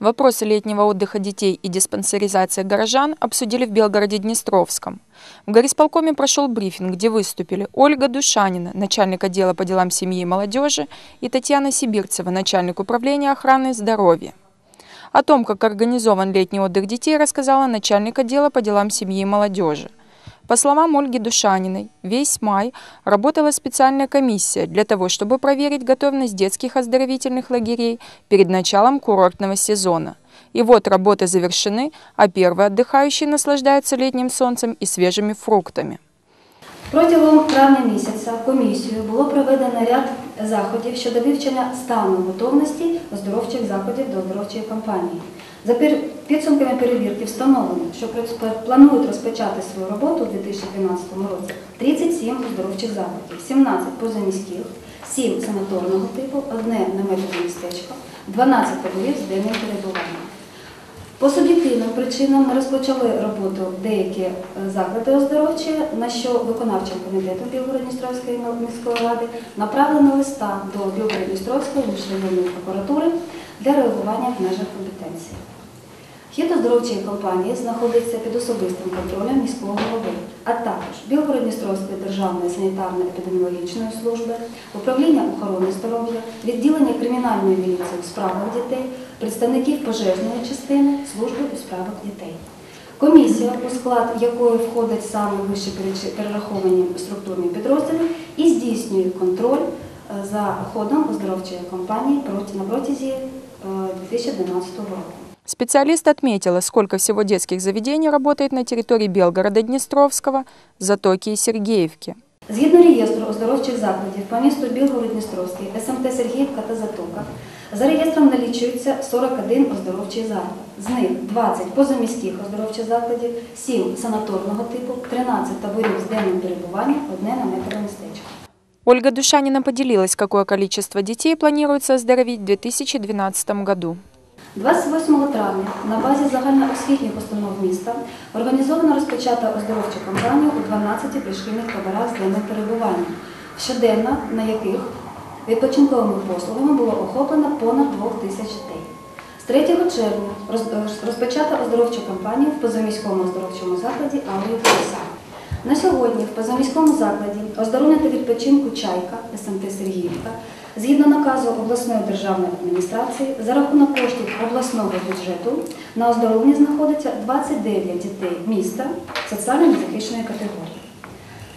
Вопросы летнего отдыха детей и диспансеризация горожан обсудили в Белгороде-Днестровском. В горисполкоме прошел брифинг, где выступили Ольга Душанина, начальник отдела по делам семьи и молодежи, и Татьяна Сибирцева, начальник управления охраны здоровья. О том, как организован летний отдых детей, рассказала начальник отдела по делам семьи и молодежи. По словам Ольги Душаниной, весь май работала специальная комиссия для того, чтобы проверить готовность детских оздоровительных лагерей перед началом курортного сезона. И вот работы завершены, а первые отдыхающие наслаждаются летним солнцем и свежими фруктами. Протягом травня місяця комісією було проведено ряд заходів щодо вивчення стану готовності оздоровчих заходів до оздоровчої кампанії. За підсумками перевірки встановлено, що планують розпочати свою роботу у 2012 році 37 оздоровчих закладів, 17 позаміських, 7 санаторного типу, одне наметове містечко, 12 таборів з денним перебуванням. По суб'єктивним причинам ми розпочали роботу деякі е, заклади оздоровчі, на що виконавчим комітетом Білгородністровської міської ради направлено листа до Білгородністровської міжрайонної прокуратури для реагування в межах компетенції. Хід оздоровчої компанії знаходиться під особистим контролем міського голови, а також Білгород-Дністровської державної санітарно-епідеміологічної служби, управління охорони здоров'я, відділення кримінальної міліції у справах дітей, представників пожежної частини, служби у справах дітей. Комісія, у склад якої входять саме вище перераховані структурні підрозділи, і здійснює контроль е, за ходом оздоровчої кампанії на протязі 2012 е, року. Специалист отметила, сколько всего детских заведений работает на территории Белгорода, Днестровского, Затоки и Сергеевки. Згідно реєстру оздоровчих закладів по місту Білгород-Дністровський, СМТ Сергіївка та Затока, за реєстром налічується 41 оздоровчий заклад. З них 20 позаміських оздоровчих закладів, 7 санаторного типу, 13 таборів з денним перебуванням, одне наметове містечко. Ольга Душанина поделилась, какое количество детей планируется оздоровить в 2012 году. 28 травня на базі загальноосвітніх установ міста організовано розпочата оздоровчу кампанію у 12 пришкільних таборах з денним перебуванням, щоденно на яких відпочинковими послугами було охоплено понад 2 тисяч дітей. З 3 червня розпочата оздоровчу кампанію в позаміському оздоровчому закладі Аврії Поліса. На сьогодні в позаміському закладі оздоровлення та відпочинку Чайка СМТ Сергіївка Згідно наказу обласної державної адміністрації, за рахунок коштів обласного бюджету на оздоровленні знаходиться 29 дітей міста соціально незахищеної категорії.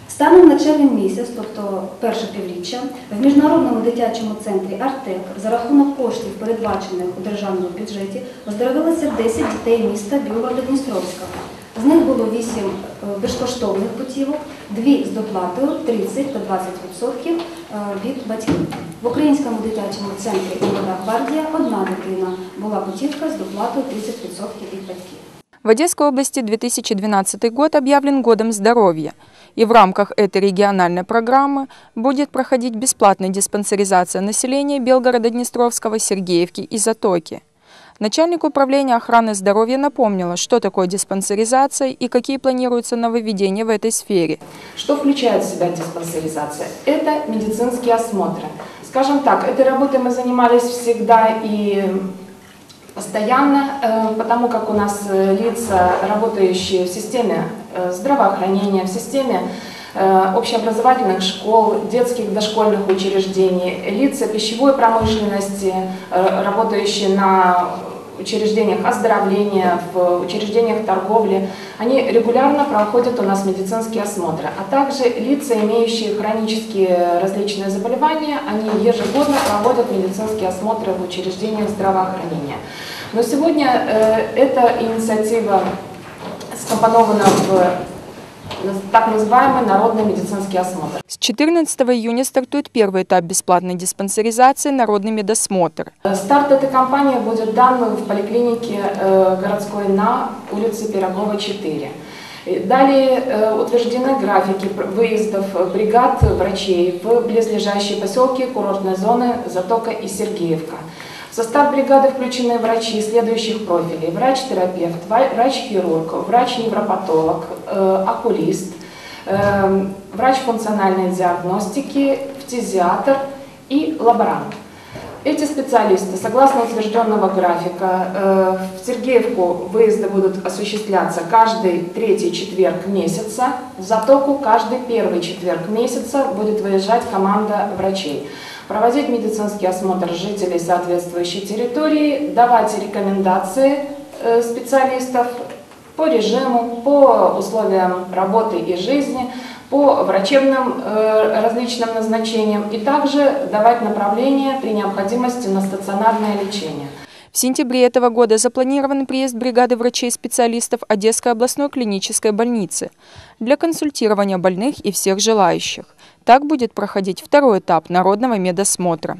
Станом на червень місяць, тобто перше півріччя, в Міжнародному дитячому центрі Артек за рахунок коштів, передбачених у державному бюджеті, оздоровилося 10 дітей міста Білгорода-Дністровського. З них було 8 е, безкоштовних путівок, 2 з доплатою 30 та 20% е, від батьків. В Українському дитячому центрі «Молода гвардія» одна дитина була путівка з доплатою 30% від батьків. В Одесской области 2012 год объявлен годом здоровья, и в рамках этой региональной программы будет проходить бесплатная диспансеризация населения Белгорода-Днестровского, Сергеевки и Затоки – Начальник управления охраны здоровья напомнила, что такое диспансеризация и какие планируются нововведения в этой сфере. Что включает в себя диспансеризация? Это медицинские осмотры. Скажем так, этой работой мы занимались всегда и постоянно, э, потому как у нас э, лица, работающие в системе э, здравоохранения, в системе общеобразовательных школ, детских дошкольных учреждений, лица пищевой промышленности, работающие на учреждениях оздоровления, в учреждениях торговли, они регулярно проходят у нас медицинские осмотры. А также лица, имеющие хронические различные заболевания, они ежегодно проводят медицинские осмотры в учреждениях здравоохранения. Но сегодня э, эта инициатива скомпонована в так называемый народный медицинский осмотр. С 14 июня стартует первый этап бесплатной диспансеризации «Народный медосмотр». Старт этой кампании будет дан в поликлинике э, городской на улице Пирогова, 4. Далее э, утверждены графики выездов бригад врачей в близлежащие поселки курортной зоны Затока и Сергеевка. В состав бригады включены врачи следующих профилей. Врач-терапевт, врач-хирург, врач-невропатолог, э, окулист, э, врач функциональной диагностики, фтизиатр и лаборант. Эти специалисты, согласно утвержденного графика, э, в Сергеевку выезды будут осуществляться каждый третий четверг месяца. В Затоку каждый первый четверг месяца будет выезжать команда врачей. Проводить медицинский осмотр жителей соответствующей территории, давать рекомендации э, специалистов по режиму, по условиям работы и жизни, по врачебным э, различным назначениям и также давать направление при необходимости на стационарное лечение. В сентябре этого года запланирован приезд бригады врачей-специалистов Одесской областной клинической больницы для консультирования больных и всех желающих. Так будет проходить второй этап народного медосмотра.